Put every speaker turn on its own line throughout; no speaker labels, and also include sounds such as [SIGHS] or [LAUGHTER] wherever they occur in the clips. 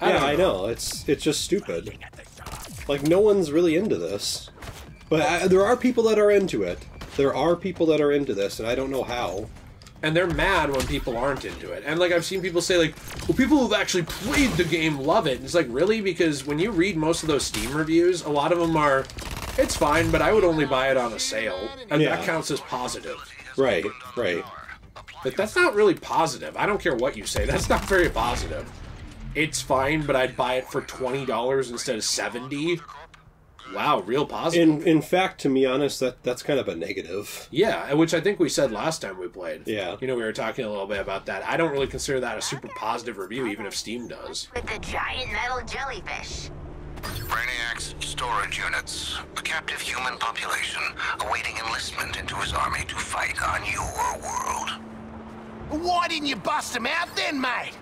I
yeah,
don't
I know. It's it's just stupid. Like no one's really into this, but I, there are people that are into it. There are people that are into this, and I don't know how.
and they're mad when people aren't into it. And like I've seen people say like, well, people who've actually played the game love it. And it's like really because when you read most of those Steam reviews, a lot of them are, it's fine, but I would only buy it on a sale, and
Yeah.
that counts as positive.
Right, right.
But that's not really positive. I don't care what you say. That's not very positive. It's fine, but I'd buy it for twenty dollars instead of seventy. Wow, real positive.
In in fact, to be honest, that that's kind of a negative.
Yeah, which I think we said last time we played.
Yeah.
You know, we were talking a little bit about that. I don't really consider that a super positive review, even if Steam does.
With the giant metal jellyfish.
Brainiac's storage units. A captive human population awaiting enlistment into his army to fight on your world.
Why didn't you bust him out then, mate?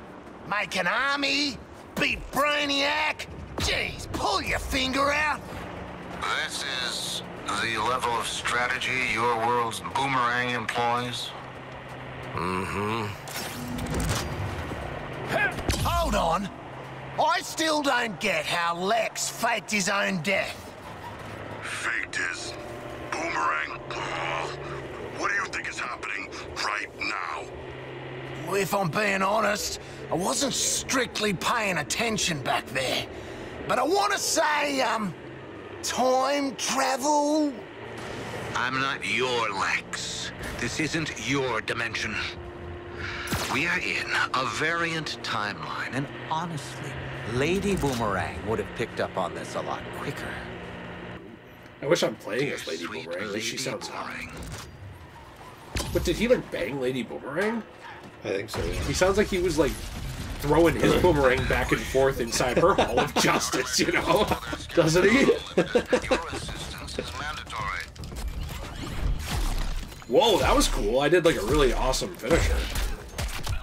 Make an army? Beat Brainiac? Jeez, pull your finger out.
This is the level of strategy your world's boomerang employs? Mm-hmm.
Hold on. I still don't get how Lex faked his own death.
Faked his boomerang. What do you think is happening right now?
If I'm being honest, I wasn't strictly paying attention back there. But I want to say, um, time travel?
I'm not your Lex. This isn't your dimension. We are in a variant timeline, and
Honestly, Lady Boomerang would have picked up on this a lot quicker.
I wish I'm playing as Lady Boomerang. At least she
Lady
sounds hot.
Boomerang.
But did he like bang Lady Boomerang?
I think so. Yeah.
He sounds like he was like throwing his boomerang back and forth inside her hall of justice, you know? [LAUGHS] Doesn't he?
Your assistance is mandatory.
Whoa, that was cool. I did like a really awesome finisher.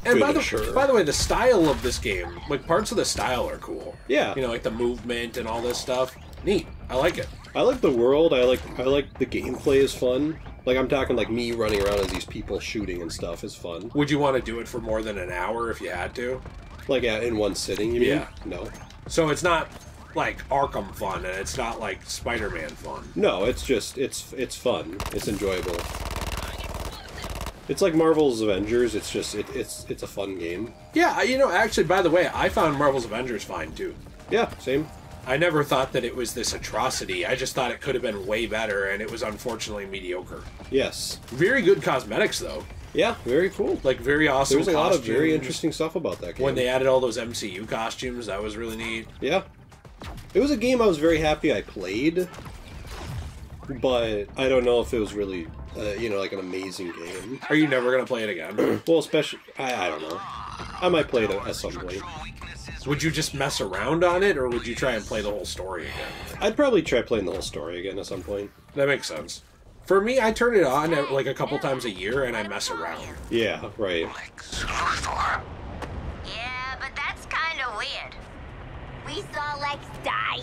And by the by the way, the style of this game, like parts of the style are cool.
Yeah.
You know, like the movement and all this stuff. Neat. I like it.
I like the world. I like I like the gameplay is fun. Like I'm talking like me running around as these people shooting and stuff is fun.
Would you want to do it for more than an hour if you had to?
Like yeah, in one sitting. You mean?
Yeah.
No.
So it's not like Arkham fun and it's not like Spider-Man fun.
No, it's just it's it's fun. It's enjoyable. It's like Marvel's Avengers. It's just it, it's it's a fun game.
Yeah, you know, actually by the way, I found Marvel's Avengers fine too.
Yeah, same.
I never thought that it was this atrocity. I just thought it could have been way better and it was unfortunately mediocre.
Yes.
Very good cosmetics though.
Yeah, very cool.
Like very awesome There
There's a lot of very interesting stuff about that game.
When they added all those MCU costumes, that was really neat.
Yeah. It was a game I was very happy I played, but I don't know if it was really, uh, you know, like an amazing game.
Are you never gonna play it again? [CLEARS THROAT]
Well, especially, I, I don't know. I might play it at some point.
Would you just mess around on it, or would you try and play the whole story again?
I'd probably try playing the whole story again at some point.
That makes sense. For me, I turn it on uh, like a couple times a year, and I mess around.
Yeah, right.
Luthor.
Yeah, but that's kind of weird. We saw Lex die.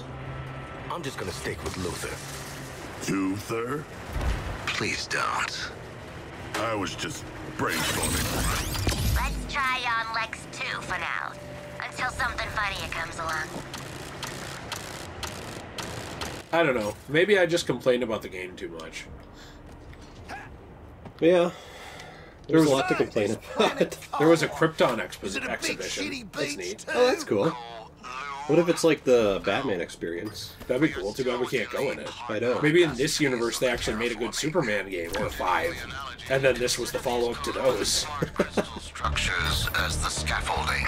I'm just gonna stick with Luther. Luther?
Please don't.
I was just brainstorming.
Let's try on Lex 2 for now. Until something funnier comes along.
I don't know. Maybe I just complained about the game too much.
Yeah. There's a lot to complain about. [LAUGHS]
There was a Krypton expo-
Is it a big
exhibition.
shitty
That's neat.
too?
oh, that's cool. What if it's like the Batman experience?
That'd be cool. Too bad we can't go in it.
I know.
Maybe in this universe they actually made a good Superman game or five, and then this was the follow-up to those. [LAUGHS]
Structures as the scaffolding.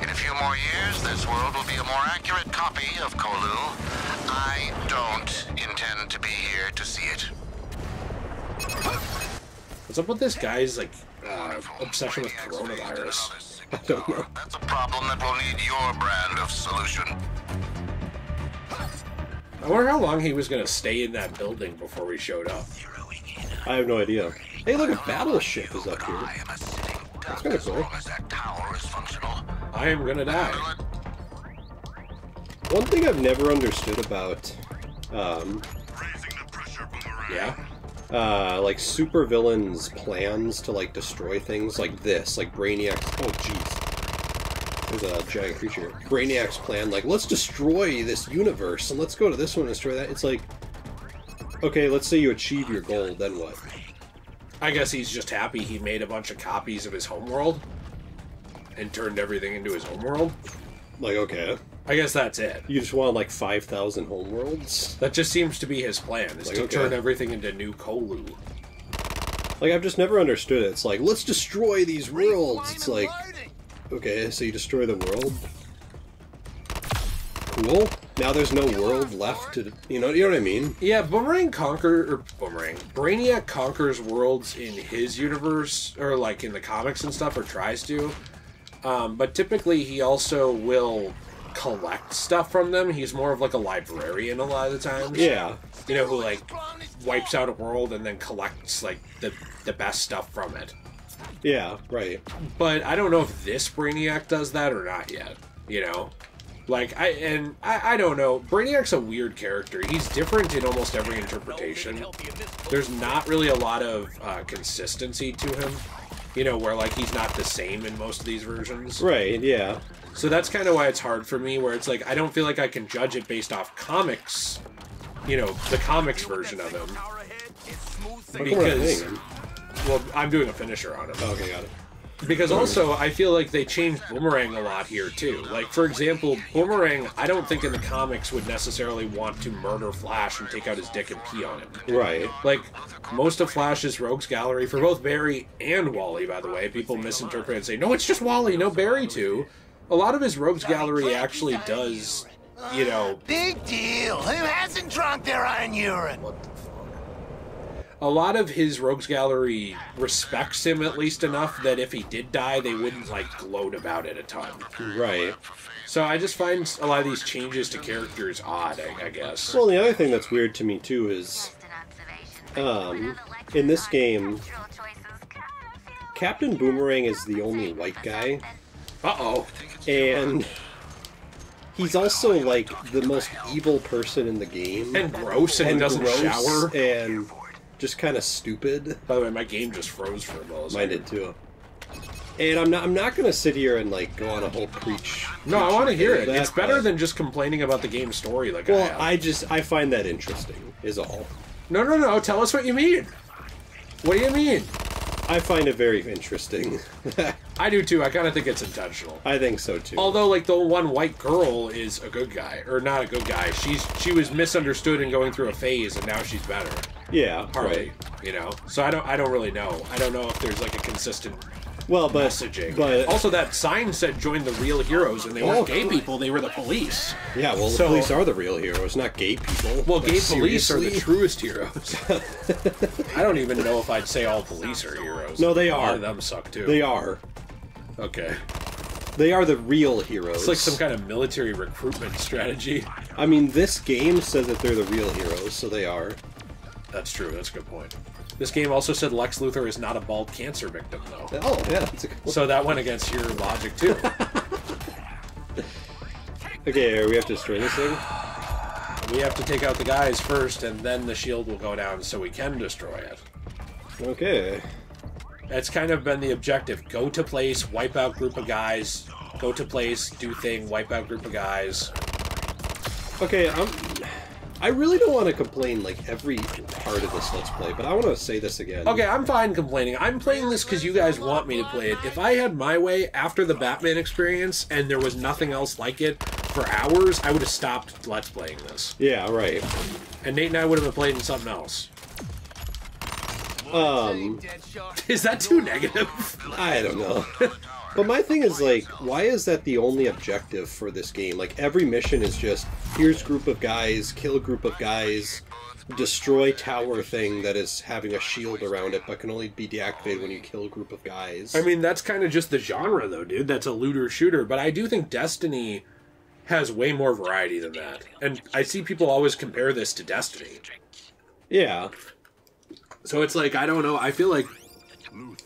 In a few more years, this world will be a more accurate copy of Colu. I don't intend to be here to see it.
What's up with this guy's like uh, obsession with coronavirus?
I don't know. That's a problem that will need your brand of solution.
I wonder how long he was gonna stay in that building before we showed up.
I have no idea. Hey, look, a battleship is up
I
here.
am a sitting duck
kinda
as
cool.
long as that tower is functional.
I am gonna die.
One thing I've never understood about, um,
Raising the pressure, boomerang.
Yeah.
Uh, like supervillains' plans to like destroy things like this, like Brainiac. Oh, jeez. There's a giant creature. Brainiac's plan, like, let's destroy this universe and let's go to this one and destroy that. It's like, okay, let's say you achieve your goal, then what?
I guess he's just happy he made a bunch of copies of his homeworld and turned everything into his homeworld.
Like, okay,
I guess that's it.
you just want like 5,000 homeworlds?
That just seems to be his plan, is
Like,
to
okay.
turn everything into new Colu.
Like, I've just never understood it. It's like, let's destroy these worlds. It's like, okay, so you destroy the world? Cool. Now there's no world left to, you know, you know what I mean?
Yeah, Boomerang conquer or Boomerang Brainiac conquers worlds in his universe or like in the comics and stuff, or tries to. Um, but typically, he also will collect stuff from them. He's more of like a librarian a lot of the times.
Yeah.
you know, who like wipes out a world and then collects like the the best stuff from it.
Yeah, right.
But I don't know if this Brainiac does that or not yet. You know, like I and I, I don't know. Brainiac's a weird character. He's different in almost every interpretation. There's not really a lot of uh, consistency to him. You know, where like he's not the same in most of these versions.
Right, yeah.
So that's kind of why it's hard for me. Where it's like I don't feel like I can judge it based off comics. You know, the comics version of him.
What am I
Because well, I'm doing a finisher on him.
Oh, okay, got it.
Because also, I feel like they changed Boomerang a lot here too. Like, for example, Boomerang, I don't think in the comics would necessarily want to murder Flash and take out his dick and pee on him.
Right.
Like, most of Flash's rogues gallery, for both Barry and Wally, by the way, people misinterpret and say, no, it's just Wally, no Barry too. A lot of his rogues gallery actually does, you know,
Big deal. Who hasn't drunk their own urine? What the fuck?
A lot of his rogues gallery respects him at least enough that if he did die, they wouldn't like gloat about it a ton.
Right.
So I just find a lot of these changes to characters odd, I, I guess.
Well, the other thing that's weird to me too is um, in this game, Captain Boomerang is the only white guy,
Uh oh.
And he's also like the most evil person in the game.
And gross, and, he doesn't shower.
and just kind of stupid.
By the way, my game just froze for a moment.
Mine did too. And I'm not. I'm not gonna sit here and like go on a whole preach.
No, I want to hear it.
that,
It's better
but-
than just complaining about the game story like I
Well,
have.
I just I find that interesting. Is all.
No, no, no. Tell us what you mean. What do you mean?
I find it very interesting. [LAUGHS]
I do too. I kind of think it's intentional.
I think so too.
Although, like the one white girl is a good guy, or not a good guy. She's she was misunderstood and going through a phase, and now she's better.
yeah,
Partly,
right.
you know. So I don't I don't really know. I don't know if there's like a consistent
Well, but
messaging.
but
also, that sign said "Join the real heroes," and they weren't
Oh.
gay people; they were the police.
yeah, well, the police are the real heroes, not gay people.
Well, gay police are the truest heroes. [LAUGHS] I don't even know if I'd say all police are heroes.
No, they
A lot
are.
of them suck too.
They are.
Okay.
They are the real heroes.
It's like some kind of military recruitment strategy.
I mean, this game says that they're the real heroes, so they are.
That's true. That's a good point. This game also said Lex Luthor is not a bald cancer victim, though.
Oh, yeah, that's a good
So that went against your logic too. [LAUGHS]
Okay, we have to destroy this thing.
we have to take out the guys first, and then the shield will go down, so we can destroy it.
Okay.
That's kind of been the objective. Go to place, wipe out group of guys. Go to place, do thing, wipe out group of guys.
Okay, I'm. I really don't want to complain like every part of this Let's Play, but I want to say this again.
Okay, I'm fine complaining. I'm playing this because you guys want me to play it. If I had my way after the Batman experience and there was nothing else like it for hours, I would have stopped Let's Playing this.
Yeah, right.
And Nate and I would have been playing something else.
Um,
Is that too negative? [LAUGHS]
I don't know. [LAUGHS] but my thing is like, why is that the only objective for this game? Like every mission is just here's group of guys, kill group of guys, destroy tower thing that is having a shield around it, but can only be deactivated when you kill a group of guys.
I mean, that's kind of just the genre, though, dude. That's a looter shooter. But I do think Destiny has way more variety than that. And I see people always compare this to Destiny.
yeah,
So it's like, I don't know. I feel like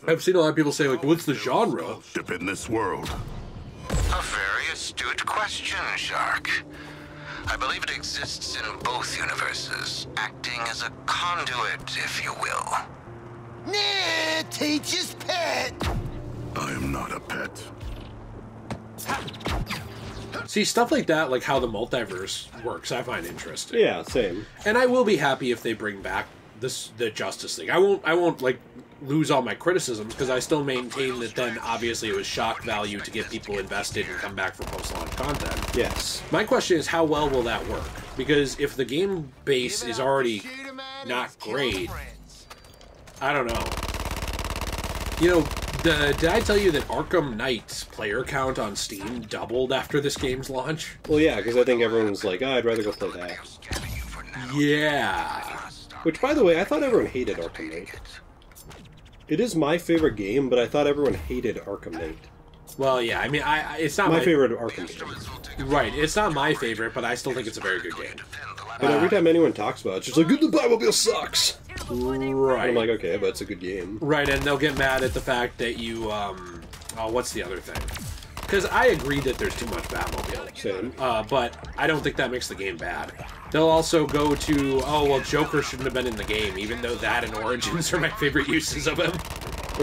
I've seen a lot of people say, like, what's the genre?
Dip in this world.
A very astute question, Shark. I believe it exists in both universes, acting as a conduit, if you will.
Nah, teacher's pet.
I am not a pet.
See stuff like that, like how the multiverse works, I find interesting.
Yeah, same.
And I will be happy if they bring back this the Justice League. I won't. I won't like lose all my criticisms because I still maintain that then obviously it was shock value to get people invested and come back for post launch content.
Yes.
My question is, how well will that work? Because if the game base is already not great, I don't know. You know, the, did I tell you that Arkham Knight's player count on Steam doubled after this game's launch?
Well, yeah, because I think everyone's like, oh, I'd rather go play that.
Yeah.
Which, by the way, I thought everyone hated Arkham Knight. It is my favorite game, but I thought everyone hated Arkham Knight.
Well, yeah. I mean, I, I it's not
My
my,
favorite Arkham game.
Right. It's not my favorite, but I still think it's a very good game.
But every time anyone talks about it, it's just like, the Batmobile sucks!
Right.
I'm like, okay, but it's a good game.
Right, and they'll get mad at the fact that you, um, oh, what's the other thing? Because I agree that there's too much Batmobile.
Same.
Uh, but I don't think that makes the game bad. They'll also go to, oh, well, Joker shouldn't have been in the game, even though that and Origins [LAUGHS] are my favorite uses of him.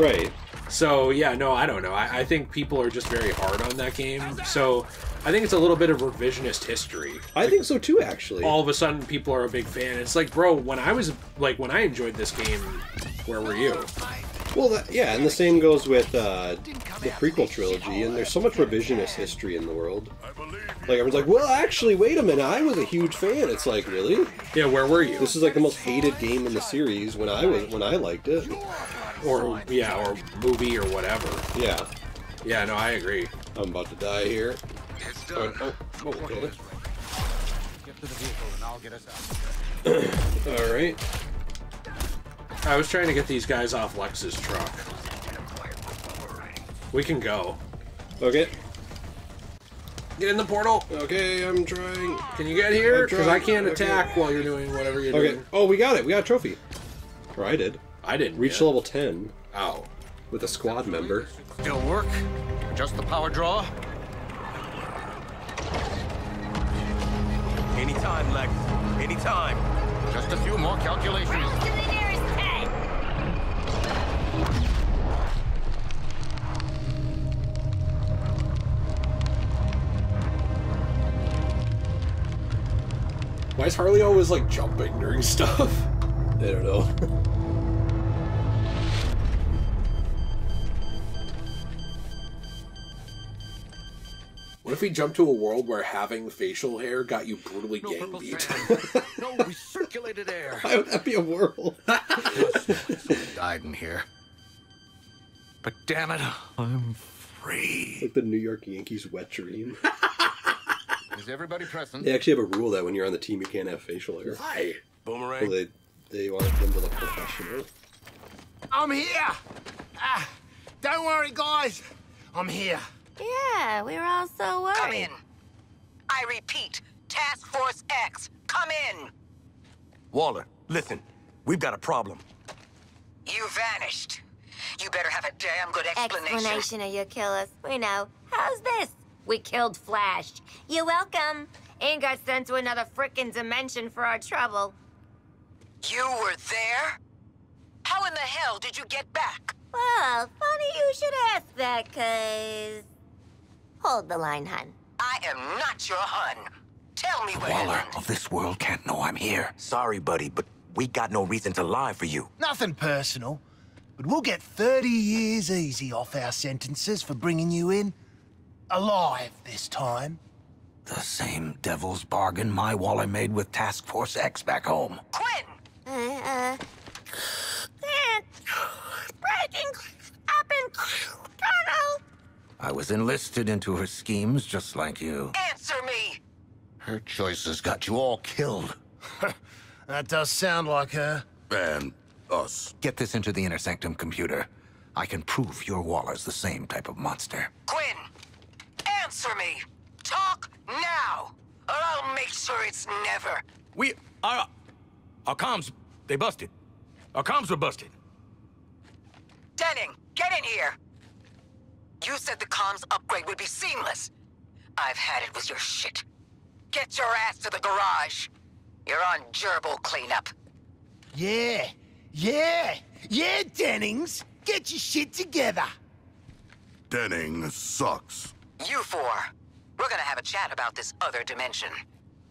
Right.
So, yeah, no, I don't know. I, I think people are just very hard on that game. So, I think it's a little bit of revisionist history.
I think so too, actually.
All of a sudden, people are a big fan. It's like, bro, when I was, like, when I enjoyed this game, where were you?
Well, that, yeah, and the same goes with uh, the prequel trilogy, and there's so much revisionist history in the world. Like, everyone's like, well, actually, wait a minute, I was a huge fan. It's like, really?
Yeah, where were you?
This is like the most hated game in the series when I was when I liked it.
or yeah, or movie or whatever.
Yeah,
Yeah, no, I agree.
I'm about to die here.
It's
Oh,
done.
oh, oh, okay.
Get to the vehicle and I'll get us out. [CLEARS THROAT]
All right.
I was trying to get these guys off Lex's truck. We can go.
Okay.
Get in the portal.
Okay, I'm trying.
Can you get here?
I'm
Because I can't
Okay.
attack while you're doing whatever you're
Okay.
doing.
Oh, we got it. We got a trophy. Or I did.
I didn't
Reached
yet.
level 10
Oh.
with a squad member.
Still work? Just the power draw?
Anytime, Lex. Anytime.
Just a few more calculations.
Why is Harley always like jumping during [LAUGHS] stuff?
I don't know.
What if we jump to a world where having facial hair got you brutally
No
gang beat? [LAUGHS]
no recirculated air.
Why would that be a world? [LAUGHS]
Died in here. But damn it, I'm free.
like the New York Yankees wet dream.
Is everybody present?
They actually have a rule that when you're on the team, you can't have facial hair.
Why?
Boomerang.
Well, they they want them to look professional.
I'm here. Ah, don't worry, guys. I'm here.
Yeah, we were all so worried.
Come in. I repeat, Task Force X, come in.
Waller, listen. We've got a problem.
You vanished. You better have a damn good explanation.
Explanation or you kill us. We know. How's this? We killed Flash. You're welcome. And got sent to another frickin' dimension for our trouble.
You were there? How in the hell did you get back?
Well, funny you should ask that, cause... Hold the line, hun.
I am not your hun. Tell me what
Waller
happened.
of this world can't know I'm here. Sorry, buddy, but we got no reason to lie for you.
Nothing personal, but we'll get 30 years easy off our sentences for bringing you in. Alive this time.
The same devil's bargain my Waller made with Task Force X back home.
Quinn!
Uh, uh... Breaking up in tunnel.
I was enlisted into her schemes just like you.
Answer me!
Her choices got you all killed. [LAUGHS]
That does sound like her.
And us.
Get this into the inner sanctum computer. I can prove your Waller's the same type of monster.
Quinn! Answer me! Talk now! Or I'll make sure it's never.
We, our, our comms, they busted. Our comms were busted.
Denning, get in here! You said the comms upgrade would be seamless. I've had it with your shit. Get your ass to the garage. You're on gerbil cleanup.
Yeah, yeah, yeah, Dennings. Get your shit together.
Denning sucks.
You four, we're gonna have a chat about this other dimension.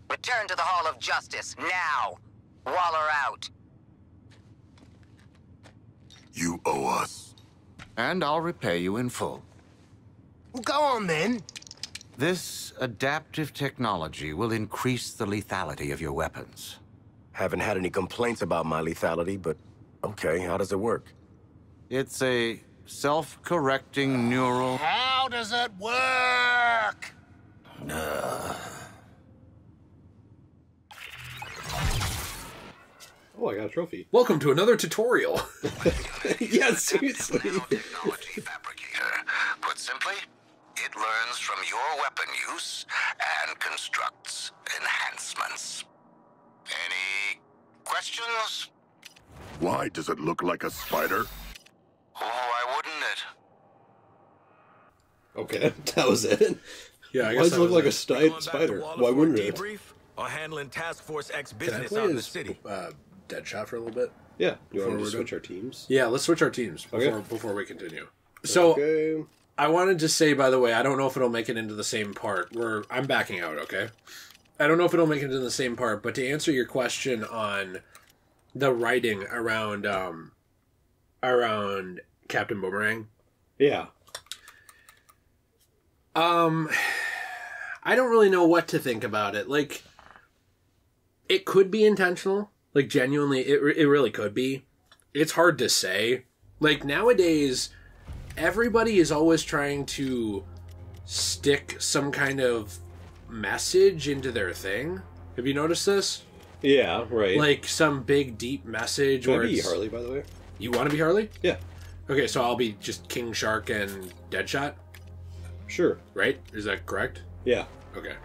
Return to the Hall of Justice, now! Waller out.
You owe us.
And I'll repay you in full.
Go on then.
This adaptive technology will increase the lethality of your weapons.
Haven't had any complaints about my lethality, but okay, how does it work?
It's a self-correcting neural...
How does it work?
Oh, I got a trophy.
Welcome to another tutorial. [LAUGHS] [LAUGHS]
yeah, seriously.
Nanotechnology fabricator. Put simply, it learns from your weapon use and constructs enhancements. Any questions?
Why does it look like a spider?
Oh, why wouldn't it?
Okay, [LAUGHS] that was it.
Yeah, I
Why does it look like a sti- spider? Why wouldn't it?
Debrief or handling Task Force X
Can I
business
play
out in the
as
city?
uh, Deadshot for a little bit?
Yeah, you
Before
want to
we're
switch
done?
our teams?
Yeah, let's switch our teams before,
Okay.
before we continue. So
Okay.
I wanted to say, by the way, I don't know if it'll make it into the same part. Where I'm backing out. Okay, I don't know if it'll make it into the same part. But to answer your question on the writing around um around Captain Boomerang,
Yeah.
Um, [SIGHS] I don't really know what to think about it. Like, it could be intentional. Like, genuinely, it it really could be. It's hard to say. Like nowadays, everybody is always trying to stick some kind of message into their thing. Have you noticed this?
Yeah, right.
Like some big deep message
Can I be
it's-
Harley, by the way?
You want to be Harley?
Yeah.
Okay, so I'll be just King Shark and Deadshot,
Sure.
right? Is that correct?
Yeah.
Okay.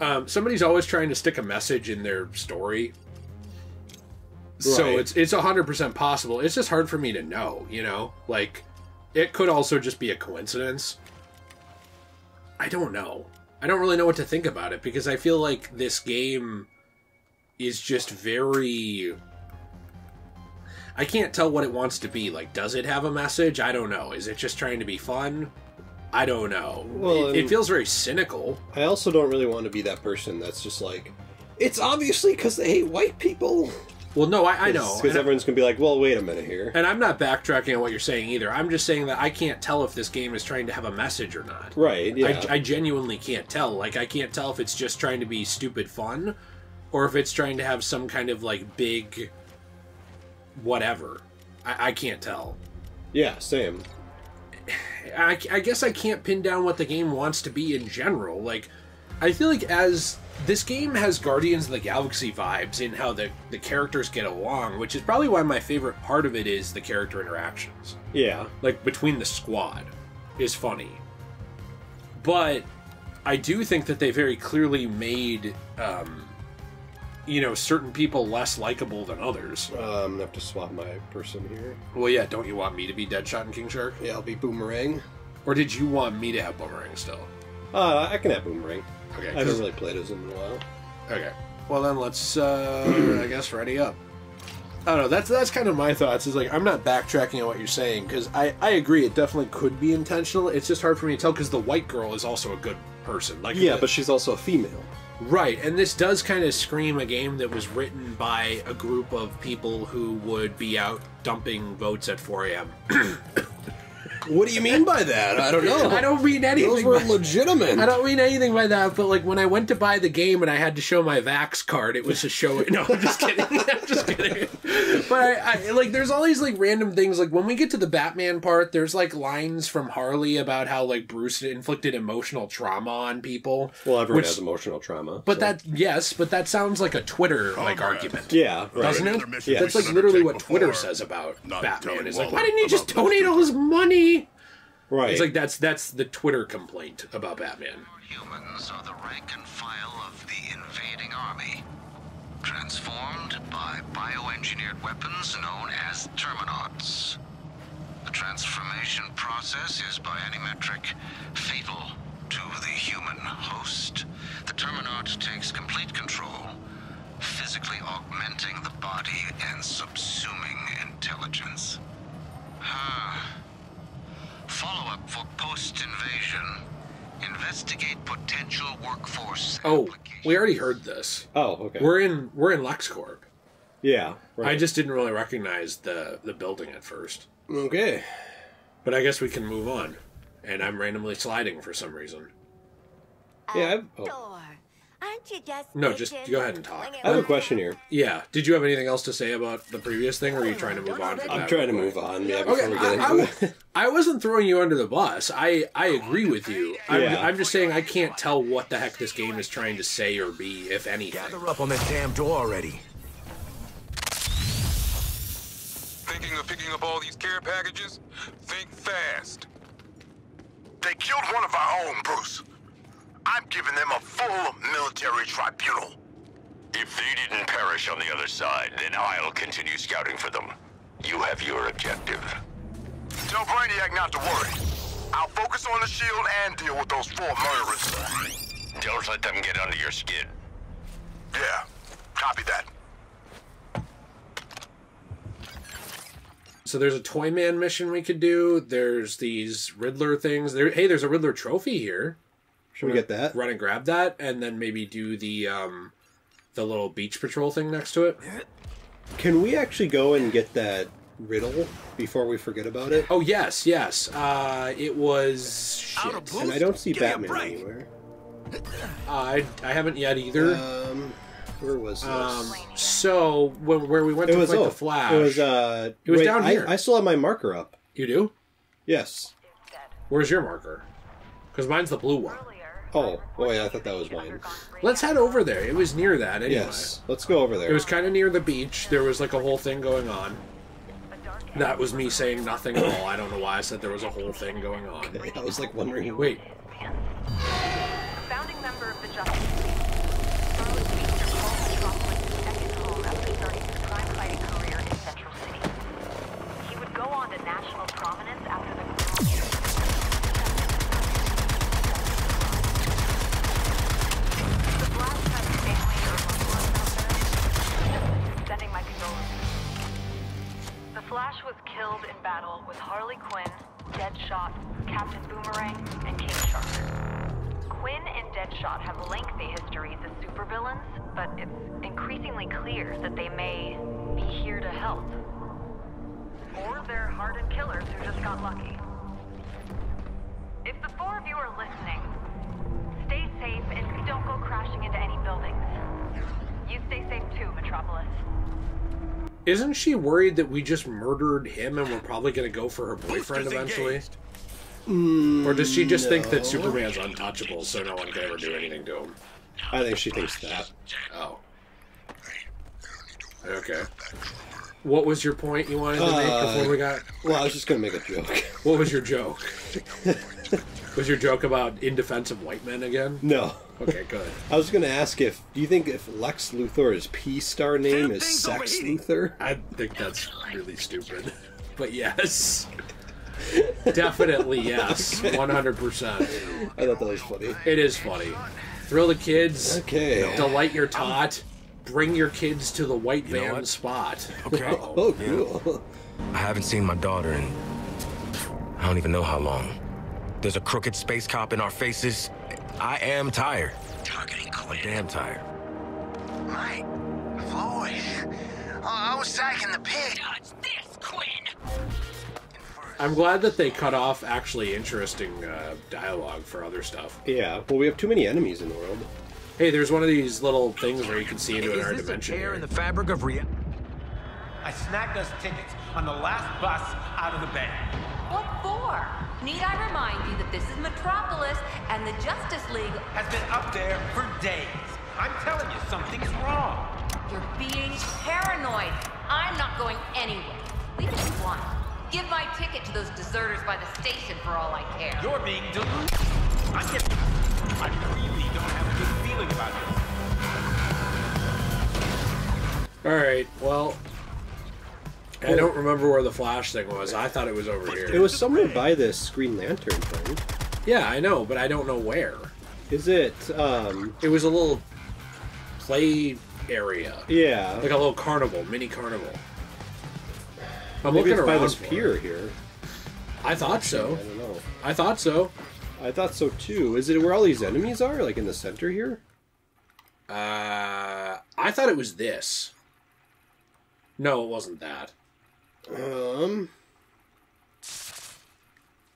Um, somebody's always trying to stick a message in their story. So
Right.
it's it's hundred percent possible. It's just hard for me to know, you know? Like it could also just be a coincidence. I don't know. I don't really know what to think about it because I feel like this game is just very I can't tell what it wants to be. Like, does it have a message? I don't know. Is it just trying to be fun? I don't know.
Well,
it, it feels very cynical.
I also don't really want to be that person that's just like, it's obviously because they hate white people.
Well, no, I, I know.
Because everyone's going to be like, well, wait a minute here.
and I'm not backtracking on what you're saying either. I'm just saying that I can't tell if this game is trying to have a message or not.
Right, yeah.
I, I genuinely can't tell. Like, I can't tell if it's just trying to be stupid fun or if it's trying to have some kind of, like, big whatever. I, I can't tell.
yeah, same.
I, I guess I can't pin down what the game wants to be in general. Like, I feel like as this game has Guardians of the Galaxy vibes in how the, the characters get along, which is probably why my favorite part of it is the character interactions.
Yeah.
Like, between the squad is funny. But I do think that they very clearly made, um, you know, certain people less likable than others.
Uh, I'm to have to swap my person here.
Well, yeah, don't you want me to be Deadshot and King Shark?
Yeah, I'll be Boomerang.
Or did you want me to have Boomerang still?
Uh, I can have Boomerang.
Okay,
I haven't really played as him in a while.
Okay. Well then let's uh I guess ready up. I don't know. That's that's kind of my thoughts. Is like I'm not backtracking on what you're saying because I I agree it definitely could be intentional. It's just hard for me to tell because the white girl is also a good person. Like
Yeah,
the-
but she's also a female.
Right, and this does kind of scream a game that was written by a group of people who would be out dumping votes at 4 a.m. [CLEARS THROAT]
What do you mean by that? I don't know.
I don't mean anything.
Those were
by-
legitimate.
I don't mean anything by that, but like when I went to buy the game and I had to show my Vax card, it was to show it. [LAUGHS] No, I'm just kidding. [LAUGHS] I'm just kidding. But I, I like, there's all these like random things. Like when we get to the Batman part, there's like lines from Harley about how like Bruce inflicted emotional trauma on people.
Well, everyone
which-
has emotional trauma.
But
so-
that yes, but that sounds like a Twitter like argument.
Yeah, right.
Doesn't it?
Yeah.
That's like literally what Twitter says about Batman.
telling
Is like, why didn't he just donate all his money?
Right.
It's like that's that's the Twitter complaint about Batman.
Humans are the rank and file of the invading army. Transformed by bioengineered weapons known as Terminauts. The transformation process is, by any metric, fatal to the human host. The Terminaut takes complete control, physically augmenting the body and subsuming intelligence. Ah, Follow-up for post-invasion. Investigate potential workforce.
Oh, we already heard this.
Oh, okay.
We're in we're in LexCorp.
yeah. Right.
I just didn't really recognize the the building at first.
okay.
But I guess we can move on. And I'm randomly sliding for some reason.
Yeah. I've, oh.
Door. Aren't you just
No, just go ahead and talk.
I have a question here.
Yeah. Did you have anything else to say about the previous thing, or are you trying to move on from
I'm
that?
trying to move on. Yeah. Before
Okay,
we
I,
get
I,
into it. [LAUGHS]
I wasn't throwing you under the bus. I, I agree with you. I'm,
Yeah.
I'm just saying I can't tell what the heck this game is trying to say or be, if anything.
Gather up on that damn door already.
Thinking of picking up all these care packages? Think fast.
They killed one of our own, Bruce. I'm giving them a full military tribunal.
If they didn't perish on the other side, then I'll continue scouting for them. You have your objective.
Tell Brainiac not to worry. I'll focus on the shield and deal with those four murderers.
Don't let them get under your skin.
Yeah, copy that.
So there's a Toyman mission we could do. There's these Riddler things. There, hey, there's a Riddler trophy here.
Should we get that?
Run and grab that, and then maybe do the um, the little beach patrol thing next to it.
Can we actually go and get that riddle before we forget about it?
Oh yes, yes. Uh, it was shit.
And I don't see Batman anywhere.
Uh, I I haven't yet either.
Um, where was this?
Um, so when, where we went
it
to
was
fight
oh,
the Flash,
It was uh,
It was
wait,
down
I-
here.
I, still have my marker up.
you do.
Yes.
Where's your marker? Because mine's the blue one.
Oh, oh yeah, I thought that was mine.
Let's head over there. It was near that anyway.
Yes. Let's go over there.
It was kind of near the beach. There was like a whole thing going on. That was me saying nothing at all. I don't know why I said there was a whole thing going on.
Okay, I was like wondering.
Wait, isn't she worried that we just murdered him and we're probably going to go for her boyfriend eventually? Mm, or does she just think that
no.
Superman's untouchable, so no one can ever do anything to him?
I think she thinks that.
Oh. Okay. What was your point you wanted to make
Uh,
before we got?
Well, I was just gonna make a joke. [LAUGHS]
What was your joke? was your joke about in defense of white men again?
No.
Okay, good. [LAUGHS]
I was gonna ask if do you think if Lex Luthor's P star name is Sex Luthor?
I think that's really stupid. [LAUGHS] But yes. Definitely yes. 100%.
I thought that was funny.
It is funny. Thrill the kids.
Okay.
Delight your tot. Bring your kids to the white
know
van spot.
Okay. [LAUGHS]
Oh, cool.
I haven't seen my daughter in. I don't even know how long. There's a crooked space cop in our faces. I am tired.
Targeting
I'm
Quinn.
damn tired.
Mike, Floyd. Oh, I was tagging the pig.
this, Quinn!
I'm glad that they cut off actually interesting uh, dialogue for other stuff.
Yeah. Well, we have too many enemies in the world.
Hey, there's one of these little things where you can see into
Is
another
this a
dimension.
tear
here.
in the fabric of reality?
I snagged us tickets on the last bus out of the bay.
What for? Need I remind you that this is Metropolis and the Justice League?
Has been up there for days. I'm telling you, something's wrong.
You're being paranoid. I'm not going anywhere. Leave it at one. Give my ticket to those deserters by the station for all I care.
You're being delusional. I'm getting. I feeling about this.
All right. Well, I don't remember where the flash thing was. I thought it was over here.
It was somewhere by this Green Lantern thing.
Yeah, I know, but I don't know where.
Is it? Um.
It was a little play area,
Yeah.
like a little carnival, mini carnival. I'm
Maybe
looking
it's by
around
this
for
pier
it.
here.
I thought
I
so.
don't know.
I thought so.
I thought so too. Is it where all these enemies are? Like in the center here?
Uh, I thought it was this. No, it wasn't that.
Um.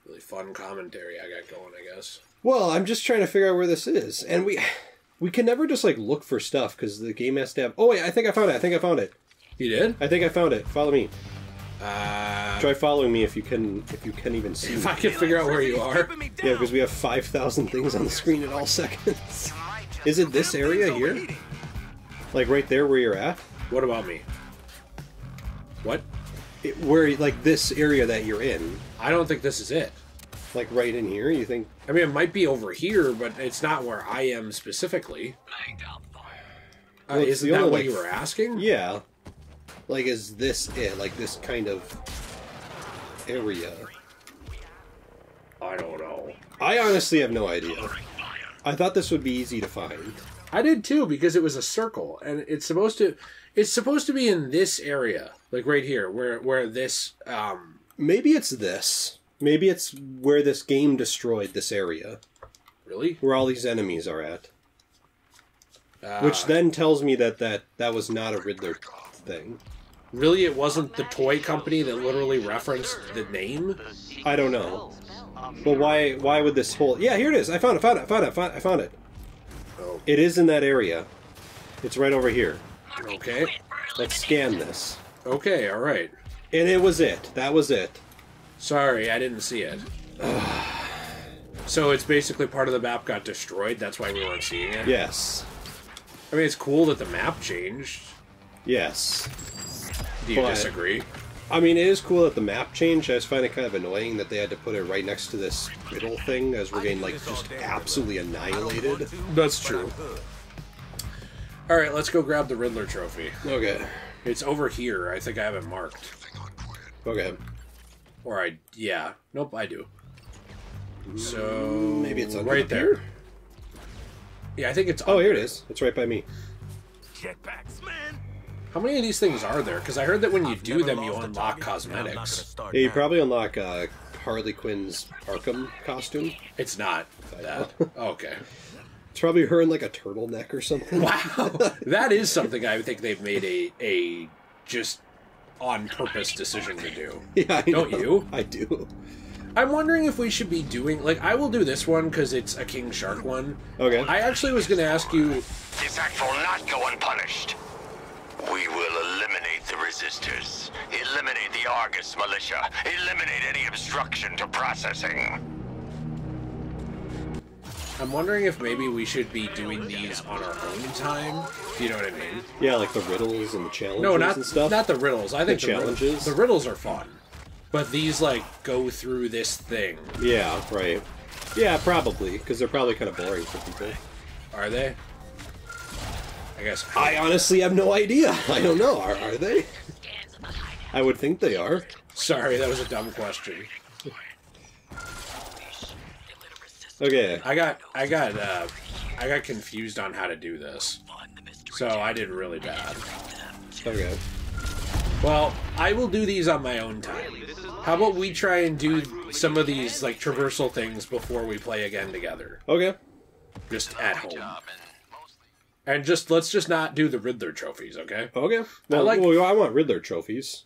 Really fun commentary I got going, I guess.
Well, I'm just trying to figure out where this is, and we we can never just like look for stuff because the game has to have. Oh wait, I think I found it. I think I found it.
You did?
I think I found it. Follow me.
Uh,
Try following me if you can. If you can even see.
if
me.
I can figure out where you are.
Yeah, because we have five thousand things on the screen at all seconds. Is it this area here? Like right there where you're at?
What about me? What?
It, where like this area that you're in?
I don't think this is it.
Like right in here? You think?
I mean, it might be over here, but it's not where I am specifically. Uh,
Well,
isn't
the
that
only,
what
like,
you were asking?
Yeah. Like, is this it? Like this kind of area?
I don't know.
I honestly have no idea. I thought this would be easy to find.
I did too because it was a circle, and it's supposed to. It's supposed to be in this area, like right here, where where this. um
Maybe it's this. Maybe it's where this game destroyed this area.
Really?
Where all these enemies are at.
Uh,
Which then tells me that that, that was not a Riddler thing.
Really, it wasn't the toy company that literally referenced the name.
I don't know. But why why would this whole Yeah, here it is. I found it, found it, found it, found it, I found it.
Oh.
It is in that area. It's right over here.
Okay.
Let's scan this.
Okay. All right.
And it was it. That was it.
Sorry, I didn't see it. [SIGHS] so it's basically part of the map got destroyed. That's why we weren't seeing it.
Yes.
I mean, it's cool that the map changed.
Yes.
Do you
But-
disagree?
I mean, it is cool that the map changed. I just find it kind of annoying that they had to put it right next to this riddle thing as we're getting, like, just absolutely annihilated.
That's true. All right, let's go grab the Riddler trophy.
Okay.
It's over here. I think I have it marked.
Okay.
Or I, yeah. Nope, I do. So mm,
Maybe it's under
right
up
there. Yeah, I think it's.
Oh,
under
here it is. It's right by me.
Jetpacks, man.
How many of these things are there? Because I heard that when you do them, you unlock cosmetics.
Yeah, you probably unlock uh, Harley Quinn's Arkham costume.
It's not that. [LAUGHS] okay.
It's probably her in like a turtleneck or something.
Wow, [LAUGHS] that is something I think they've made a a just on purpose decision to do. [LAUGHS]
Yeah, I
Don't
know.
you?
I do.
I'm wondering if we should be doing like I will do this one because it's a King Shark one.
Okay.
I actually was going to ask you.
This act will not go unpunished. We will eliminate the resistors, eliminate the Argus militia, eliminate any obstruction to processing.
I'm wondering if maybe we should be doing these on our own time. Do you know what I mean?
Yeah, like the riddles and the challenges
No, not
and stuff.
not the riddles. I think the, rid-
challenges?
the riddles are fun, but these like go through this thing.
Yeah, right. Yeah, probably because they're probably kind of boring for people.
Are they? I guess.
I honestly have no idea. I don't know. Are, are they? I would think they are.
Sorry, that was a dumb question.
Okay.
I got I got uh I got confused on how to do this. So I did really bad.
Okay.
Well, I will do these on my own time. How about we try and do some of these like traversal things before we play again together?
Okay.
Just at home. And just let's just not do the Riddler trophies, okay?
Okay. Well,
like-
well, I want Riddler trophies.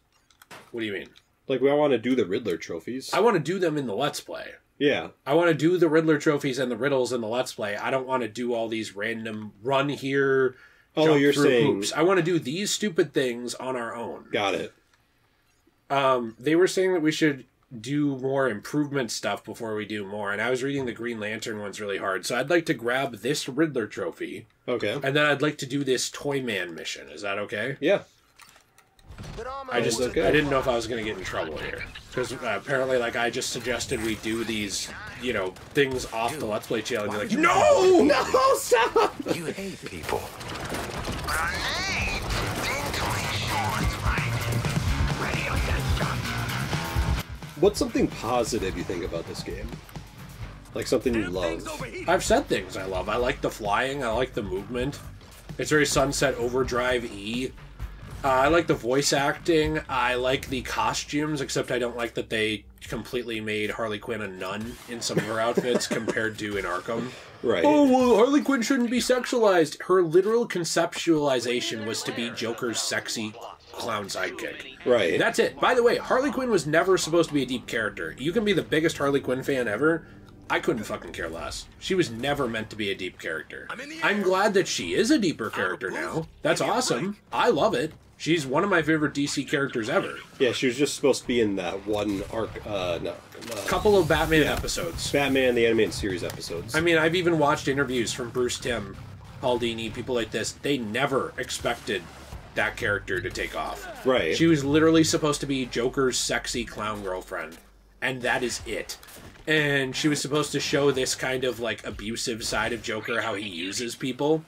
What do you mean?
Like, we want to do the Riddler trophies.
I want to do them in the Let's Play.
Yeah.
I want to do the Riddler trophies and the riddles in the Let's Play. I don't want to do all these random run here.
Oh, you're saying-
hoops. I want to do these stupid things on our own.
Got it.
Um, they were saying that we should do more improvement stuff before we do more, and I was reading the Green Lantern one's really hard. So I'd like to grab this Riddler trophy,
Okay.
and then I'd like to do this Toy Man mission. Is that okay?
Yeah.
I just
That's okay.
I didn't know if I was going to get in trouble here because uh, apparently, like I just suggested we do these, you know, things off the Let's Play channel. And you're like, no,
No, stop!
You hate people.
What's something positive you think about this game? Like something you love?
I've said things I love. I like the flying. I like the movement. It's very Sunset Overdrive E. Uh, I like the voice acting. I like the costumes, except I don't like that they completely made Harley Quinn a nun in some of her outfits compared to in Arkham. [LAUGHS]
Right.
Oh, well, Harley Quinn shouldn't be sexualized. Her literal conceptualization was to be Joker's sexy clown sidekick.
Right.
That's it. By the way, Harley Quinn was never supposed to be a deep character. You can be the biggest Harley Quinn fan ever. I couldn't fucking care less. She was never meant to be a deep character. I'm glad that she is a deeper character now. That's awesome. I love it. She's one of my favorite DC characters ever.
Yeah, she was just supposed to be in that one arc. Uh, no, uh,
Couple of Batman episodes.
Batman the animated series episodes.
I mean, I've even watched interviews from Bruce Timm, Paul Dini, people like this. They never expected that character to take off.
Right.
She was literally supposed to be Joker's sexy clown girlfriend, and that is it. And she was supposed to show this kind of like abusive side of Joker, how he uses people.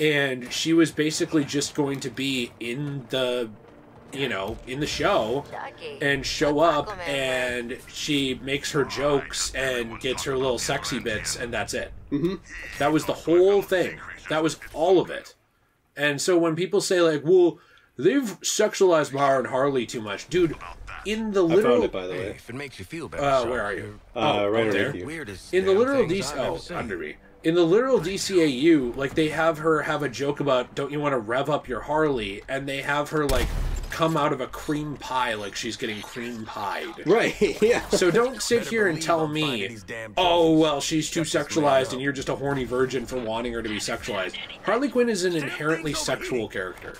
And she was basically just going to be in the, you know, in the show and show up, and she makes her jokes and gets her little sexy bits, and that's it.
Mhm.
That was the whole thing. That was all of it. And so when people say like, "Well, they've sexualized Mara and Harley too much," dude, in the literal,
I
literal,
found it by the way.
If it makes you feel better.
uh, where are you?
Uh,
oh,
right
there.
underneath you.
Weirdest
In the literal
things
DC, oh,
seen.
under me. In the literal DCAU, like they have her have a joke about, "Don't you want to rev up your Harley?" And they have her like come out of a cream pie like she's getting cream pied.
Right. [LAUGHS] Yeah.
So don't sit here and tell me, oh, well, she's too sexualized and you're just a horny virgin for wanting her to be sexualized. Harley Quinn is an inherently sexual character.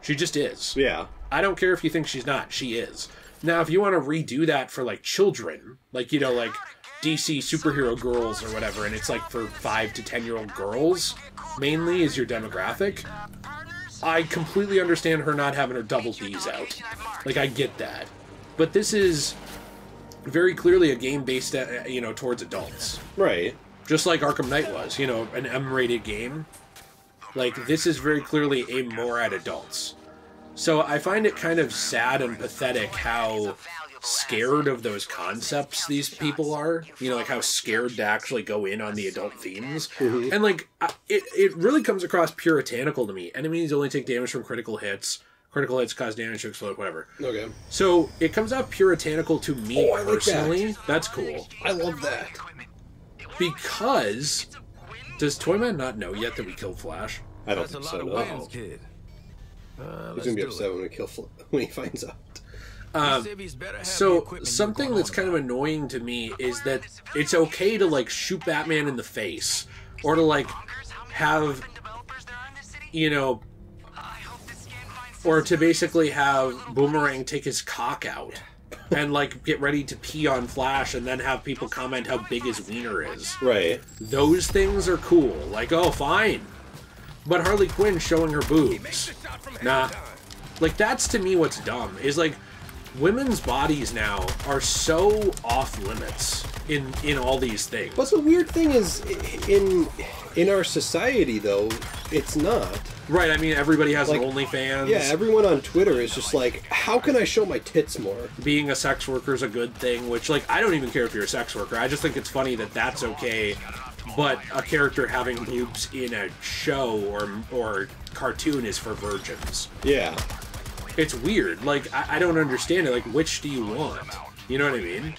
She just is.
Yeah.
I don't care if you think she's not. She is. Now, if you want to redo that for like children, like, you know, like DC superhero girls or whatever, and it's like for five to ten year old girls, mainly is your demographic, I completely understand her not having her double D's out. Like, I get that. But this is very clearly a game based, uh, you know, towards adults.
Right.
Just like Arkham Knight was, you know, an M rated game. Like, this is very clearly aimed more at adults. So I find it kind of sad and pathetic how scared of those concepts these people are. You know, like how scared to actually go in on the adult themes.
Mhm.
And like, I- it, it really comes across puritanical to me. Enemies only take damage from critical hits. Critical hits cause damage to explode, whatever.
Okay.
So it comes off puritanical to me
Oh, I like that.
personally. That's cool.
I love that.
Because does Toyman not know yet that we killed Flash?
I don't
That's a
think
lot
so.
of
No.
wins, kid. Uh,
He's gonna be upset
it.
when we kill Fl- [LAUGHS] when he finds out.
Um,
Civvies better have the
so something that's kind of annoying to me is that it's okay to like shoot Batman in the face or to like have you know or to basically have Boomerang take his cock out and like get ready to pee on Flash and then have people comment how big his wiener is.
Right.
Those things are cool. Like, oh, fine. But Harley Quinn showing her boobs. Nah. Like, that's to me what's dumb. Is like, women's bodies now are so off limits in in all these things.
What's the weird thing is in in our society though, it's not.
Right, I mean, everybody has
Like,
an OnlyFans.
Yeah, everyone on Twitter is just like, how can I show my tits more?
being a sex worker is a good thing, which, like, I don't even care if you're a sex worker. I just think it's funny that that's okay. But a character having boobs in a show or or cartoon is for virgins.
Yeah.
It's weird. Like, I, I don't understand it. Like, which do you want? You know what I mean?